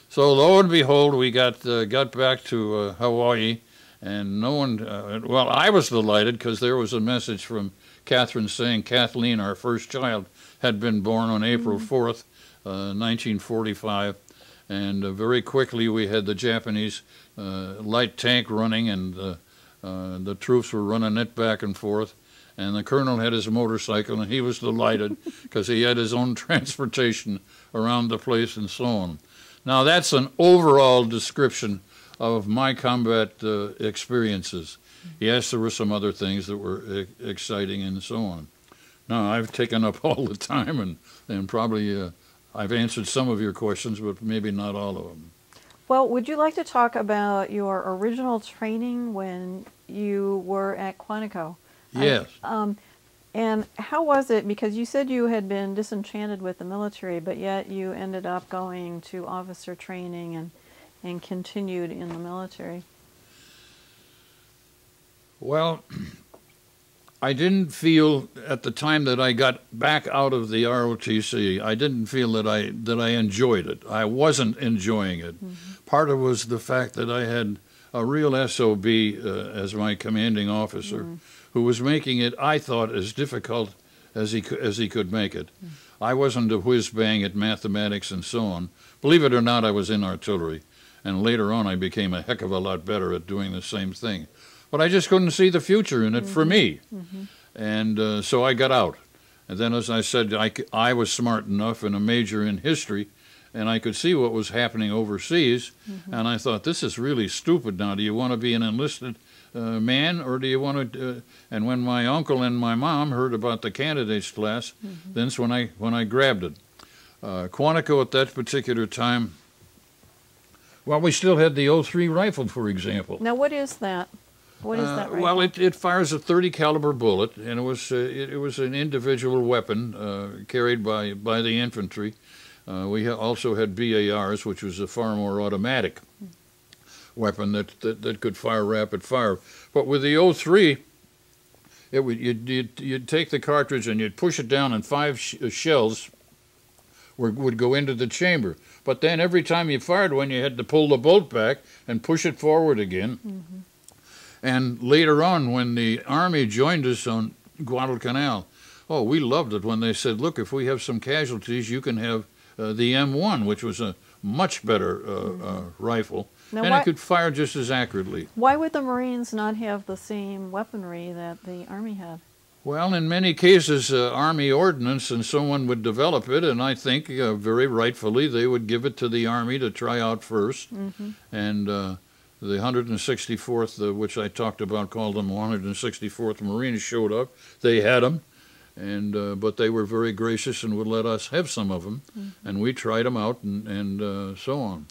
So lo and behold, we got, uh, got back to uh, Hawaii and no one, uh, well, I was delighted because there was a message from Catherine saying Kathleen, our first child, had been born on April 4th, mm-hmm. uh, 1945. And uh, very quickly we had the Japanese uh, light tank running, and uh, the troops were running it back and forth. And the colonel had his motorcycle, and he was delighted because he had his own transportation around the place and so on. Now, that's an overall description of my combat uh, experiences. Yes, there were some other things that were e- exciting and so on. Now, I've taken up all the time and, and probably uh, I've answered some of your questions, but maybe not all of them. Well, would you like to talk about your original training when you were at Quantico? Yes. I, um, and how was it? Because you said you had been disenchanted with the military, but yet you ended up going to officer training and and continued in the military? Well, I didn't feel at the time that I got back out of the ROTC, I didn't feel that I that I enjoyed it. I wasn't enjoying it. Part of it was the fact that I had a real SOB uh, as my commanding officer, who was making it, I thought, as difficult as he as he could make it. I wasn't a whiz bang at mathematics and so on. Believe it or not, I was in artillery, and later on, I became a heck of a lot better at doing the same thing. But I just couldn't see the future in it for me, and uh, so I got out. And then, as I said, I, I was smart enough and a major in history, and I could see what was happening overseas. And I thought, this is really stupid. Now, do you want to be an enlisted uh, man, or do you want to? Uh, and when my uncle and my mom heard about the candidates class, then's when I when I grabbed it. Uh, Quantico at that particular time. Well, we still had the 03 rifle, for example. Now, what is that? What is Uh, that? Well, it, it fires a 30 caliber bullet, and it was uh, it, it was an individual weapon uh, carried by by the infantry. Uh, we ha- also had BARs, which was a far more automatic weapon that, that, that could fire rapid fire. But with the 03, it would you'd, you'd, you'd take the cartridge and you'd push it down, and five sh- uh, shells were, would go into the chamber. But then every time you fired one, you had to pull the bolt back and push it forward again. And later on, when the Army joined us on Guadalcanal, oh, we loved it when they said, look, if we have some casualties, you can have uh, the M1, which was a much better uh, uh, rifle, Now, and why- it could fire just as accurately. Why would the Marines not have the same weaponry that the Army had? Well, in many cases, uh, Army ordnance and someone would develop it, and I think uh, very rightfully they would give it to the Army to try out 1st And uh, the 164th, uh, which I talked about, called them 164th Marines, showed up. They had them, and uh, but they were very gracious and would let us have some of them, and we tried them out and, and uh, so on.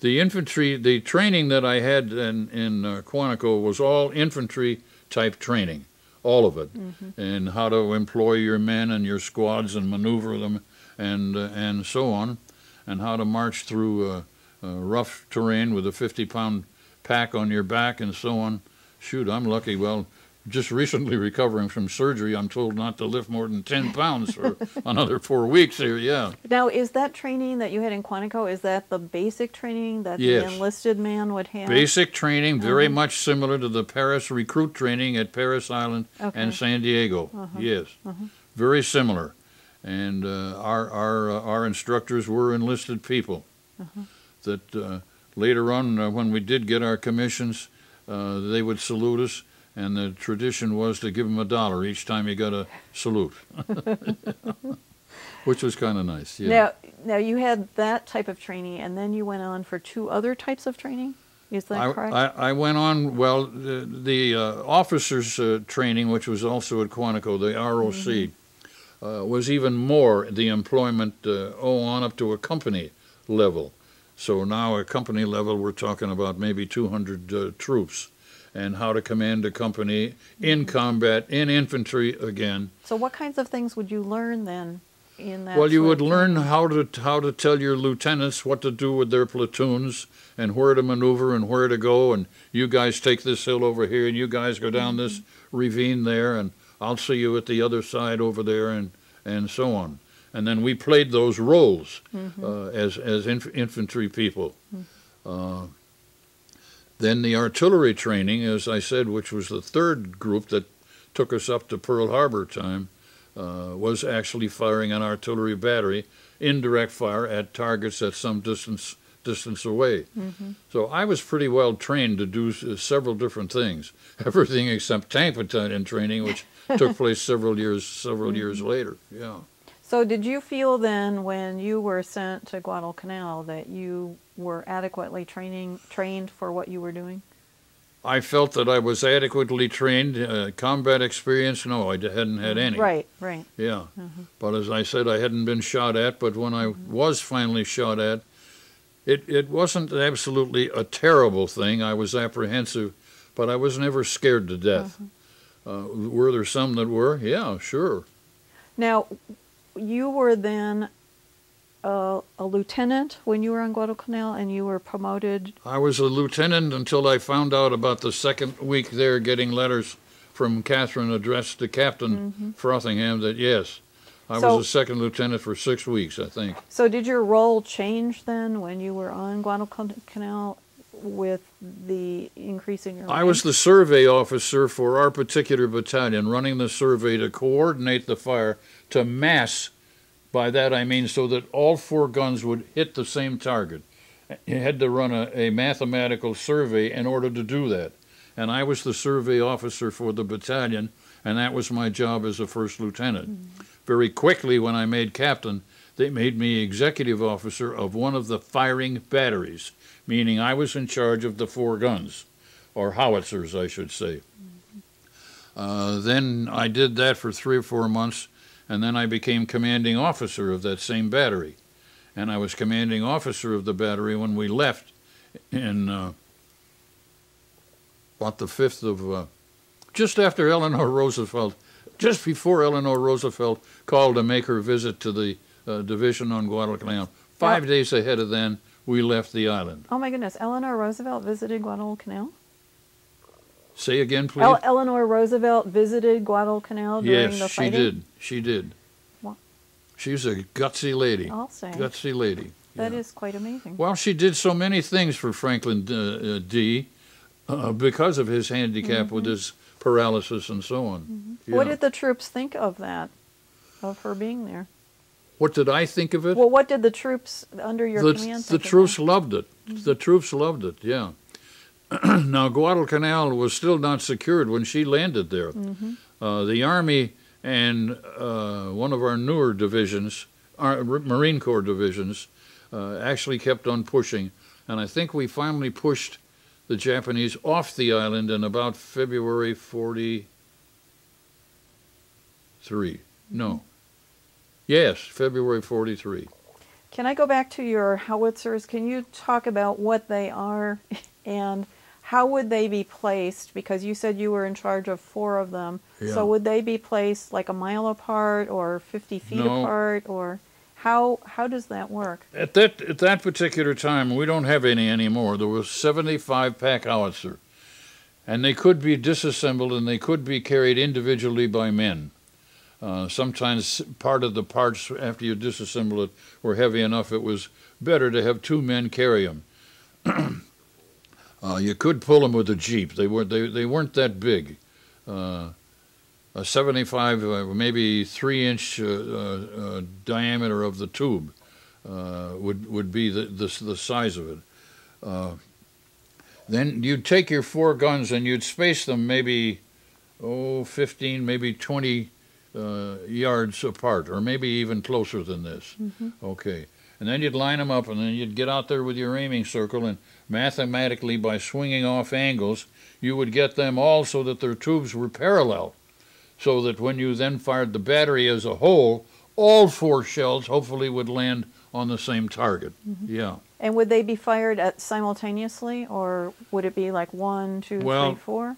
The infantry, the training that I had in, in uh, Quantico was all infantry type training, all of it, and how to employ your men and your squads and maneuver them, and uh, and so on, and how to march through uh, uh, rough terrain with a 50 pound pack on your back and so on. Shoot, I'm lucky. Well, just recently recovering from surgery, I'm told not to lift more than 10 pounds for another four weeks here. Yeah. Now, is that training that you had in Quantico, is that the basic training that Yes. the enlisted man would have? Basic training, very much similar to the Parris recruit training at Parris Island Okay. and San Diego. Yes, very similar. And uh, our our uh, our instructors were enlisted people. That uh, later on, uh, when we did get our commissions, uh, they would salute us, and the tradition was to give him a dollar each time he got a salute, which was kind of nice. Yeah. Now, now you had that type of training, and then you went on for two other types of training. Is that I, correct? I, I went on, well, the, the uh, officers' uh, training, which was also at Quantico, the ROC, uh, was even more the employment, uh, oh, on up to a company level. So now at company level, we're talking about maybe 200 uh, troops and how to command a company in combat, in infantry again. so, what kinds of things would you learn then in that? Well, you would learn how to how to tell your lieutenants what to do with their platoons and where to maneuver and where to go. And you guys take this hill over here, and you guys go down this ravine there, and I'll see you at the other side over there, and and so on. And then we played those roles uh, as as inf- infantry people. Uh, then the artillery training, as I said, which was the third group that took us up to Pearl Harbor time, uh, was actually firing an artillery battery, indirect fire at targets at some distance distance away. Mm-hmm. So I was pretty well trained to do s- uh, several different things, everything except tank battalion training, which took place several years several years mm-hmm. later. Yeah. So, did you feel then, when you were sent to Guadalcanal, that you were adequately training trained for what you were doing? I felt that I was adequately trained. Uh, combat experience, no, I hadn't had any. Right, right. Yeah. But as I said, I hadn't been shot at, but when I was finally shot at, it, it wasn't absolutely a terrible thing. I was apprehensive, but I was never scared to death. Uh, were there some that were? Yeah, sure. Now, you were then a, a lieutenant when you were on Guadalcanal, and you were promoted. I was a lieutenant until I found out about the second week there getting letters from Catherine addressed to Captain mm-hmm. Frothingham that yes, I So- was a second lieutenant for six weeks, I think. So did your role change then when you were on Guadalcanal with the increase in your I was the survey officer for our particular battalion, running the survey to coordinate the fire to mass. By that I mean so that all four guns would hit the same target. You had to run a, a mathematical survey in order to do that. And I was the survey officer for the battalion, and that was my job as a first lieutenant. Very quickly, when I made captain, they made me executive officer of one of the firing batteries, meaning I was in charge of the four guns, or howitzers, I should say. Uh, then I did that for three or four months, and then I became commanding officer of that same battery. And I was commanding officer of the battery when we left in, uh, what, the 5th of, uh, just after Eleanor Roosevelt, just before Eleanor Roosevelt called to make her visit to the uh, division on Guadalcanal. Five days ahead of then, we left the island. Oh my goodness, Eleanor Roosevelt visited Guadalcanal? Say again, please. El- Eleanor Roosevelt visited Guadalcanal during yes, the she did. She did. Wow. She's a gutsy lady. I'll say. Gutsy lady. That yeah. is quite amazing. Well, she did so many things for Franklin uh, D. Uh, because of his handicap with his paralysis and so on. Mm-hmm. What did the troops think of that, of her being there? What did I think of it? Well, what did the troops under your the, command the troops that? loved it. The troops loved it. Yeah. now Guadalcanal was still not secured when she landed there. Uh, the army and uh, one of our newer divisions, our Marine Corps divisions, uh, actually kept on pushing, and I think we finally pushed the Japanese off the island in about February forty three. No. Yes, February forty three. Can I go back to your howitzers? Can you talk about what they are and how would they be placed? Because you said you were in charge of four of them. Yeah. So would they be placed like a mile apart or 50 feet No. apart or how how does that work? At that at that particular time, we don't have any anymore. There was 75 pack howitzer, and they could be disassembled and they could be carried individually by men. Uh, sometimes part of the parts after you disassemble it were heavy enough it was better to have two men carry them. uh, you could pull them with a jeep. They weren't they, they weren't that big. Uh, a 75, uh, maybe three inch uh, uh, uh, diameter of the tube uh, would would be the, the the size of it. Uh, then you'd take your four guns and you'd space them maybe oh 15, maybe 20 uh, yards apart, or maybe even closer than this. Okay, and then you'd line them up, and then you'd get out there with your aiming circle, and mathematically by swinging off angles, you would get them all so that their tubes were parallel so that when you then fired the battery as a whole, all four shells hopefully would land on the same target. Yeah. And would they be fired at simultaneously or would it be like one, two, three, Well- four?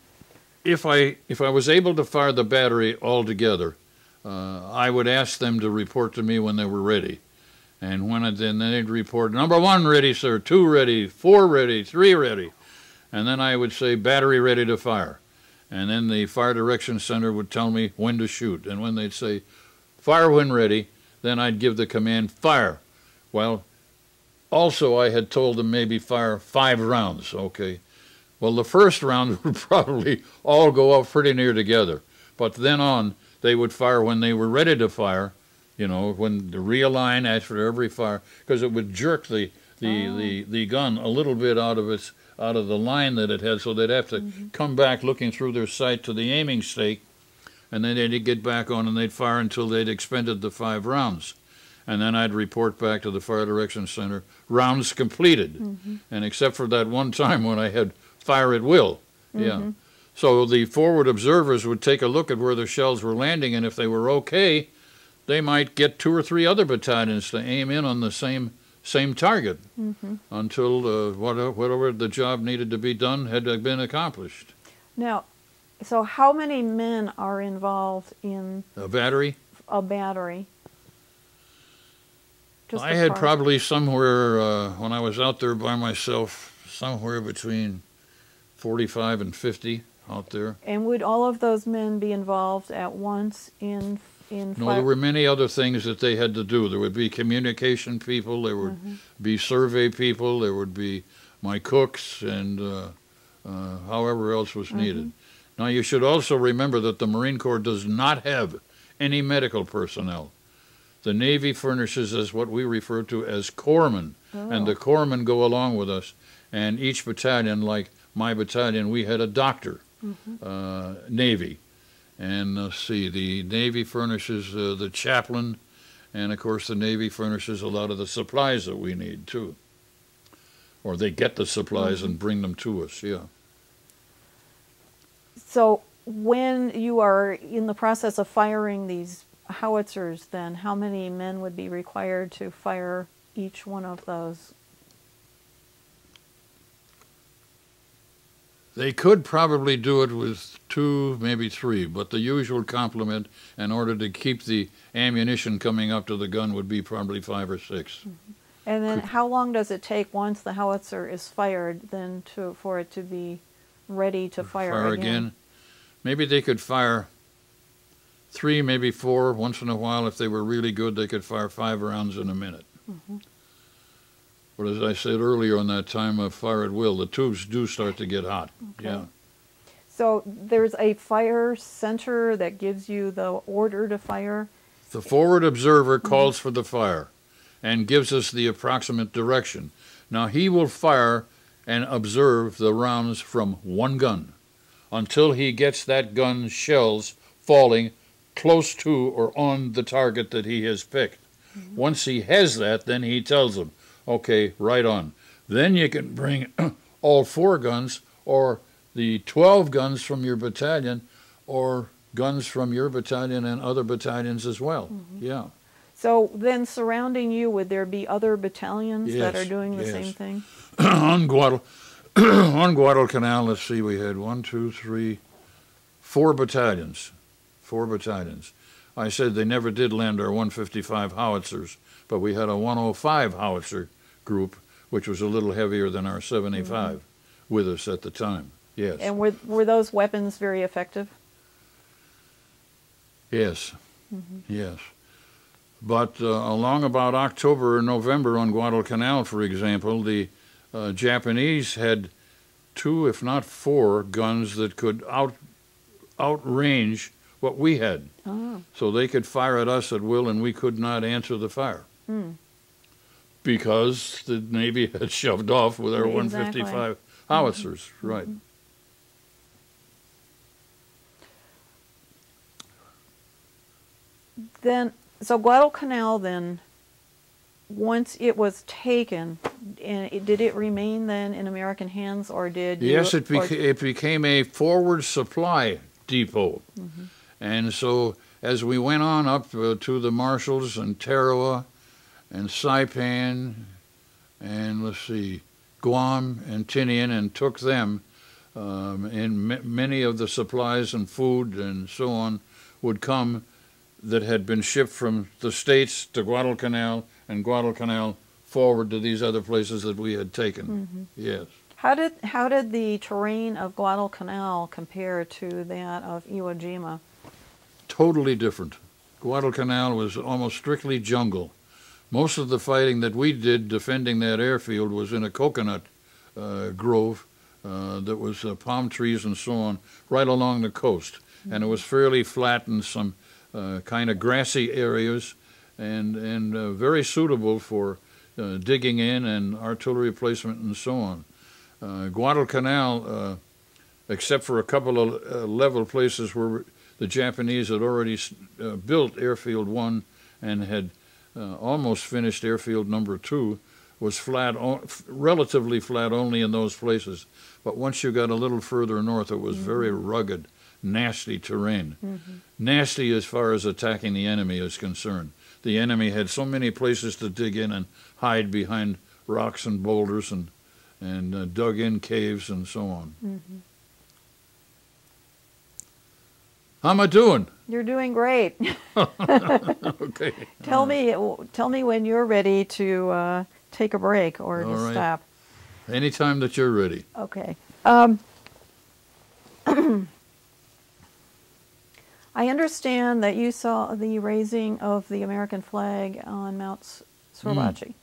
If I if I was able to fire the battery all together, uh, I would ask them to report to me when they were ready, and when it, then they'd report number one ready, sir, two ready, four ready, three ready, and then I would say battery ready to fire, and then the fire direction center would tell me when to shoot, and when they'd say fire when ready, then I'd give the command fire. Well, also I had told them maybe fire five rounds. Okay. Well, the first round would probably all go off pretty near together, but then on they would fire when they were ready to fire. You know, when to realign after every fire, because it would jerk the the, oh. the the gun a little bit out of its out of the line that it had, so they'd have to mm-hmm. come back looking through their sight to the aiming stake, and then they'd get back on and they'd fire until they'd expended the five rounds. And then I'd report back to the Fire Direction Center, rounds completed. Mm-hmm. And except for that one time when I had fire at will. Yeah. Mm-hmm. So the forward observers would take a look at where the shells were landing, and if they were okay, they might get two or three other battalions to aim in on the same same target until uh, whatever, whatever the job needed to be done had been accomplished. Now, so how many men are involved in A battery? a battery? Just I had part- probably somewhere uh, when I was out there by myself, somewhere between forty-five and fifty out there. And would all of those men be involved at once in in No, there were many other things that they had to do. There would be communication people, there would Mm-hmm. be survey people, there would be my cooks, and uh, uh, however else was Mm-hmm. needed. Now, you should also remember that the Marine Corps does not have any medical personnel. The Navy furnishes us what we refer to as corpsmen, and the Oh. corpsmen go along with us. And each battalion, like my battalion, we had a doctor, uh, Navy. And uh, see, the Navy furnishes uh, the chaplain, and of course, the Navy furnishes a lot of the supplies that we need too. Or they get the supplies and bring them to us, yeah. So when you are in the process of firing these howitzers, then how many men would be required to fire each one of those? They could probably do it with two, maybe three, but the usual complement, in order to keep the ammunition coming up to the gun, would be probably five or six. And then how long does it take once the howitzer is fired then to for it to be ready to fire, again. Maybe they could fire three, maybe four. Once in a while, if they were really good, they could fire five rounds in a minute. Mm-hmm. But as I said earlier, on that time of fire at will, the tubes do start to get hot. Okay. Yeah. So there's a fire center that gives you the order to fire. The forward observer calls for the fire and gives us the approximate direction. Now he will fire and observe the rounds from one gun until he gets that gun's shells falling close to or on the target that he has picked. Mm-hmm. Once he has that, then he tells them, okay, right on. Then you can bring all four guns or the 12 guns from your battalion or guns from your battalion and other battalions as well. Mm-hmm. Yeah. So then surrounding you, would there be other battalions that are doing the yes. same thing? on Guadal on Guadalcanal, let's see, we had one, two, three, four battalions. Four battalions. I said they never did land our 155 howitzers, but we had a 105 howitzer group, which was a little heavier than our 75 with us at the time. Yes. And were, were those weapons very effective? Yes, yes. But uh, along about October or November on Guadalcanal, for example, the uh, Japanese had two, if not four, guns that could out outrange what we had. Oh. So they could fire at us at will, and we could not answer the fire. Hmm. Because the Navy had shoved off with our Exactly. 155 mm-hmm. howitzers, mm-hmm. right. Then, so Guadalcanal then, once it was taken, and it, did it remain then in American hands, or did you- Yes, it, or- beca- it became a forward supply depot. Mm-hmm. And so as we went on up uh, to the Marshalls and Tarawa and Saipan and let's see, Guam and Tinian and took them, um, and m- many of the supplies and food and so on would come that had been shipped from the States to Guadalcanal and Guadalcanal forward to these other places that we had taken. Yes. How did how did the terrain of Guadalcanal compare to that of Iwo Jima? totally different. Guadalcanal was almost strictly jungle. Most of the fighting that we did defending that airfield was in a coconut uh, grove uh, that was uh, palm trees and so on right along the coast. And it was fairly flat and some uh, kind of grassy areas and, and uh, very suitable for uh, digging in and artillery placement and so on. Guadalcanal, except for a couple of level places where the Japanese had already built Airfield One and had uh, almost finished Airfield Number Two, was flat, relatively flat only in those places. But once you got a little further north, it was very rugged, nasty terrain. Nasty as far as attacking the enemy is concerned. The enemy had so many places to dig in and hide behind rocks and boulders and and uh, dug in caves and so on. How am I doing? You're doing great. okay. tell me tell me when you're ready to uh, take a break or to All right. stop. Anytime that you're ready. Okay. Um, I understand that you saw the raising of the American flag on Mount S- Suribachi.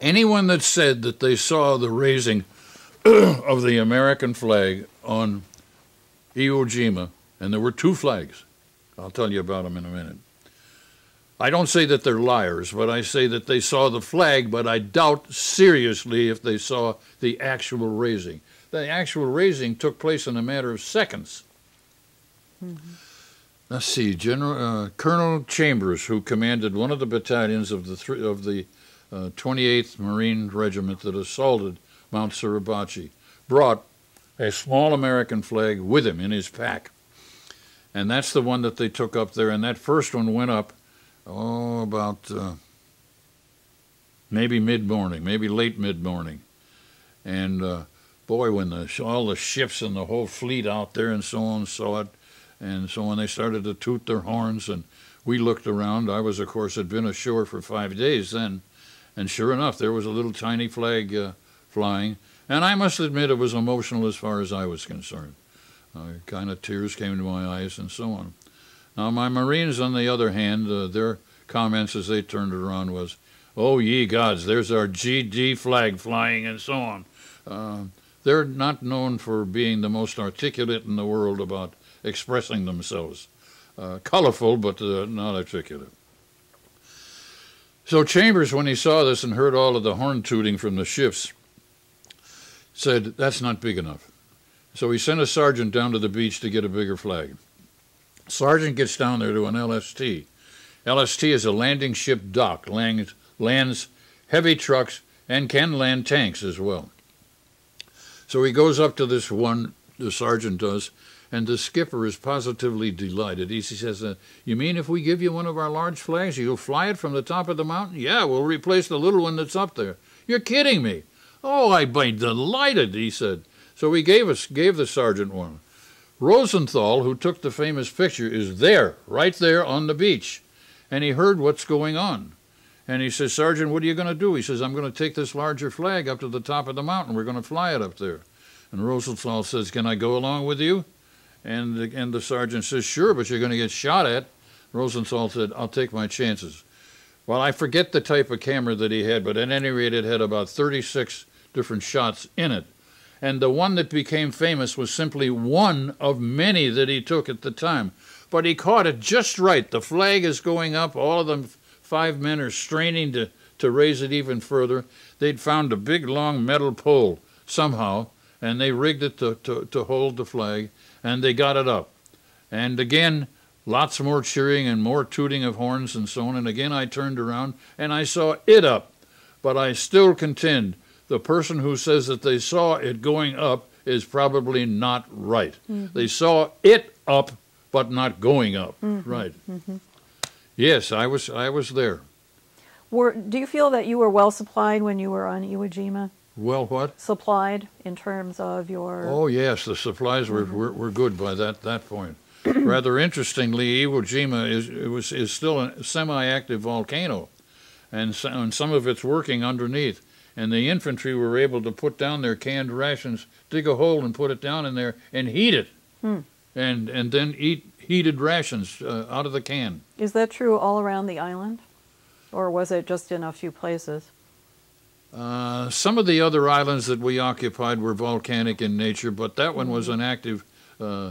Anyone that said that they saw the raising of the American flag on Iwo Jima, and there were two flags, I'll tell you about them in a minute. I don't say that they're liars, but I say that they saw the flag, but I doubt seriously if they saw the actual raising. The actual raising took place in a matter of seconds. Let's see, General uh, Colonel Chambers, who commanded one of the battalions of the thr of the uh, 28th Marine Regiment that assaulted Mount Suribachi, brought a small American flag with him in his pack, and that's the one that they took up there. And that first one went up, oh, about uh, maybe mid morning, maybe late mid morning, and uh, boy, when the all the ships and the whole fleet out there and so on saw it, and so when they started to toot their horns, and we looked around. I was, of course, had been ashore for five days then, and sure enough, there was a little tiny flag uh, flying, and I must admit it was emotional as far as I was concerned. Uh, kind of tears came to my eyes and so on. Now, my Marines, on the other hand, uh, their comments as they turned around was, "Oh ye gods, there's our GD flag flying," and so on. Uh, they're not known for being the most articulate in the world about expressing themselves. Uh, colorful, but uh, not articulate. So Chambers, when he saw this and heard all of the horn tooting from the ships, said, That's not big enough. So he sent a sergeant down to the beach to get a bigger flag. Sergeant gets down there to an LST. LST is a landing ship dock, lands, lands heavy trucks and can land tanks as well. So he goes up to this one, the sergeant does, and the skipper is positively delighted. He says, uh, You mean if we give you one of our large flags, you'll fly it from the top of the mountain? Yeah, we'll replace the little one that's up there. You're kidding me. Oh, I'd be delighted, he said. So he gave us gave the sergeant one. Rosenthal, who took the famous picture, is there, right there on the beach. And he heard what's going on. And he says, Sergeant, what are you going to do? He says, I'm going to take this larger flag up to the top of the mountain. We're going to fly it up there. And Rosenthal says, Can I go along with you? And the, and the sergeant says, Sure, but you're going to get shot at. Rosenthal said, I'll take my chances. Well, I forget the type of camera that he had, but at any rate, it had about 36 different shots in it. And the one that became famous was simply one of many that he took at the time. But he caught it just right. The flag is going up, all of them five men are straining to, to raise it even further. They'd found a big long metal pole somehow, and they rigged it to, to, to hold the flag, and they got it up. And again, lots more cheering and more tooting of horns and so on. And again, I turned around and I saw it up. But I still contend the person who says that they saw it going up is probably not right. Mm-hmm. They saw it up, but not going up. Mm-hmm. Right. Mm-hmm. Yes, I was. I was there. Were do you feel that you were well supplied when you were on Iwo Jima? Well, what? Supplied in terms of your. Oh yes, the supplies were mm-hmm. were, were good by that that point. Rather interestingly, Iwo Jima is it was is still a semi-active volcano, and, so, and some of it's working underneath. And the infantry were able to put down their canned rations, dig a hole and put it down in there, and heat it, hmm. and and then eat heated rations uh, out of the can. Is that true all around the island? Or was it just in a few places? Uh, some of the other islands that we occupied were volcanic in nature, but that one was mm-hmm. an active. Uh,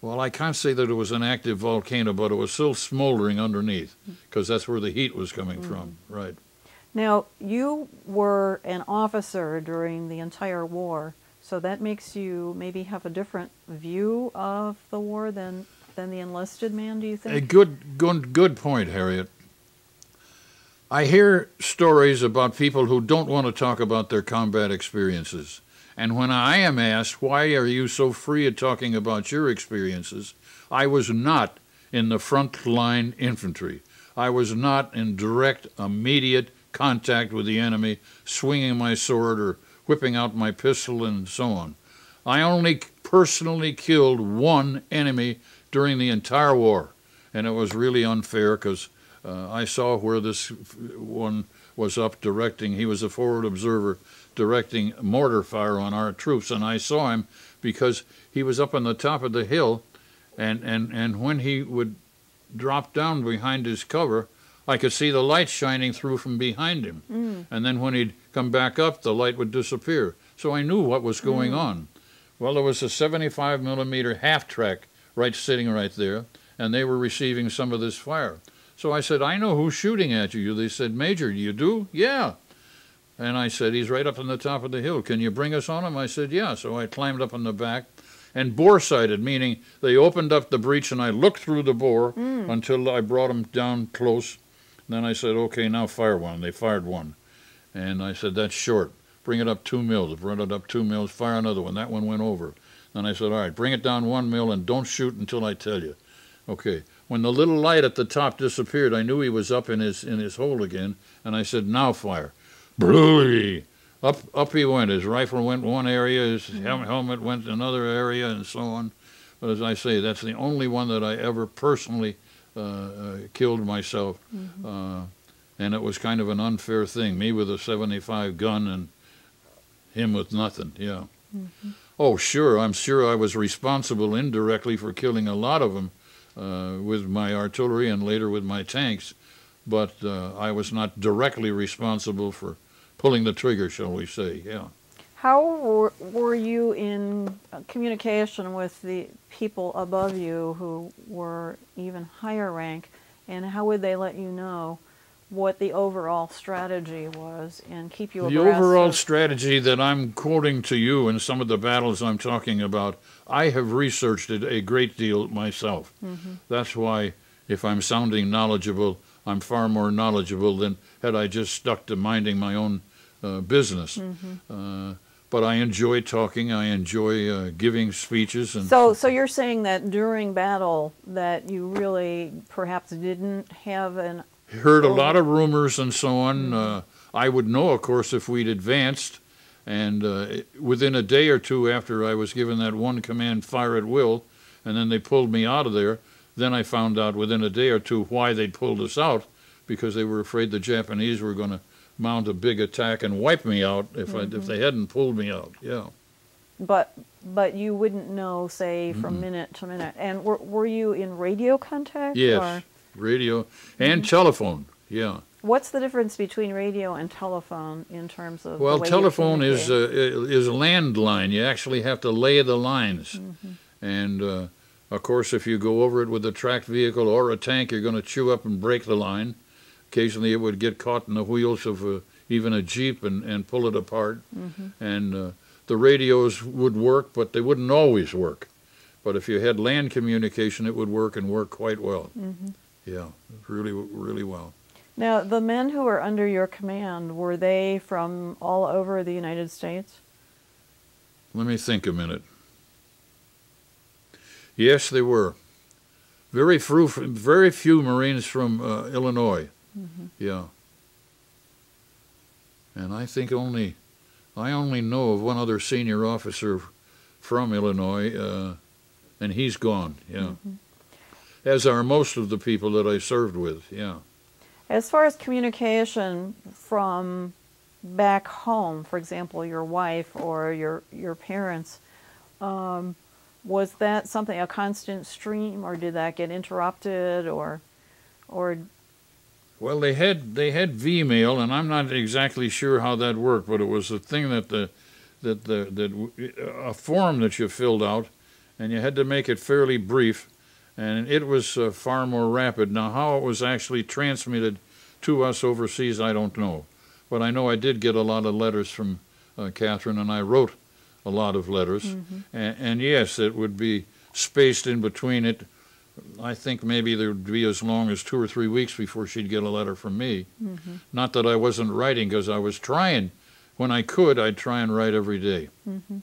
well, I can't say that it was an active volcano, but it was still smoldering underneath because that's where the heat was coming mm. from, right? Now, you were an officer during the entire war, so that makes you maybe have a different view of the war than than the enlisted man, do you think? A good, good, good point, Harriet. I hear stories about people who don't want to talk about their combat experiences. And when I am asked, why are you so free at talking about your experiences? I was not in the front line infantry. I was not in direct, immediate contact with the enemy, swinging my sword or whipping out my pistol and so on. I only personally killed one enemy during the entire war, and it was really unfair because uh, I saw where this one was up directing. He was a forward observer directing mortar fire on our troops, and I saw him because he was up on the top of the hill, and, and, and when he would drop down behind his cover, I could see the light shining through from behind him. Mm. And then when he'd come back up, the light would disappear. So I knew what was going Mm. on. Well, there was a 75 millimeter half track right sitting right there, and they were receiving some of this fire. So I said, I know who's shooting at you. They said, Major, you do? Yeah. And I said, he's right up on the top of the hill. Can you bring us on him? I said, yeah. So I climbed up on the back and bore sighted, meaning they opened up the breech and I looked through the bore until I brought him down close. Then I said, okay, now fire one. They fired one. And I said, that's short. Bring it up two mils. Brought it up two mils. Fire another one. That one went over. Then I said, all right, bring it down one mil and don't shoot until I tell you. Okay. When the little light at the top disappeared, I knew he was up in his in his hole again, and I said, now fire. Bruley. Up up he went. His rifle went one area, his hmm. hel- helmet went another area, and so on. But as I say, that's the only one that I ever personally killed myself. Uh, and it was kind of an unfair thing. Me with a 75 gun and him with nothing. Yeah. Oh, sure. I'm sure I was responsible indirectly for killing a lot of them uh, with my artillery and later with my tanks, but uh, I was not directly responsible for pulling the trigger, shall we say? Yeah. How were, were you in communication with the people above you who were even higher rank, and how would they let you know what the overall strategy was and keep you The overall strategy that I'm quoting to you in some of the battles I'm talking about, I have researched it a great deal myself. That's why, if I'm sounding knowledgeable, I'm far more knowledgeable than had I just stuck to minding my own uh, business. Uh, but I enjoy talking. I enjoy uh, giving speeches, and So, so you're saying that during battle that you really perhaps didn't have an heard a lot of rumors and so on. Uh, I would know, of course, if we'd advanced. And uh, within a day or two after I was given that one command, fire at will, and then they pulled me out of there, then I found out within a day or two why they'd pulled us out, because they were afraid the Japanese were going to mount a big attack and wipe me out if I, if they hadn't pulled me out. Yeah. but but you wouldn't know say from minute to minute and were, were you in radio contact Yes. or Radio and telephone. Yeah. what's the difference between radio and telephone in terms of Well, telephone is communicate? uh, is a landline. You actually have to lay the lines, and uh, of course, if you go over it with a tracked vehicle or a tank, you're going to chew up and break the line. Occasionally, it would get caught in the wheels of uh even a jeep and, and pull it apart. And uh, the radios would work, but they wouldn't always work. But if you had land communication, it would work and work quite well. Yeah, really, really well. now the men who were under your command were they from all over the united states Let me think a minute. Yes, they were. Very few, very few Marines from uh, Illinois. Yeah. And I think only, I only know of one other senior officer from Illinois, uh, and he's gone. Yeah. As are most of the people that I served with. Yeah. as far as communication from back home for example your wife or your your parents um, was that something a constant stream or did that get interrupted or or Well, they had they had V-mail, and I'm not exactly sure how that worked, but it was a thing that the that the that a form that you filled out, and you had to make it fairly brief, and it was uh, far more rapid. Now, how it was actually transmitted to us overseas, I don't know, but I know I did get a lot of letters from uh, Catherine, and I wrote a lot of letters, and, and yes, it would be spaced in between it. I think maybe there would be as long as two or three weeks before she'd get a letter from me. Mm-hmm. Not that I wasn't writing, because I was trying. When I could, I'd try and write every day. Mm-hmm.